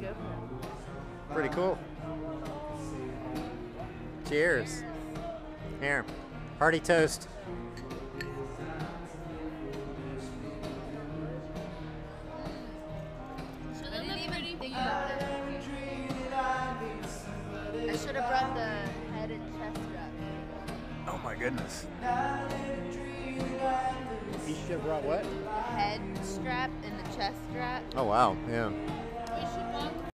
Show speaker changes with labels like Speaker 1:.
Speaker 1: Go.
Speaker 2: Pretty cool. Cheers. Here. Hearty toast. Oh my goodness. You should have brought what?
Speaker 1: The head strap and the chest strap.
Speaker 2: Oh wow, yeah.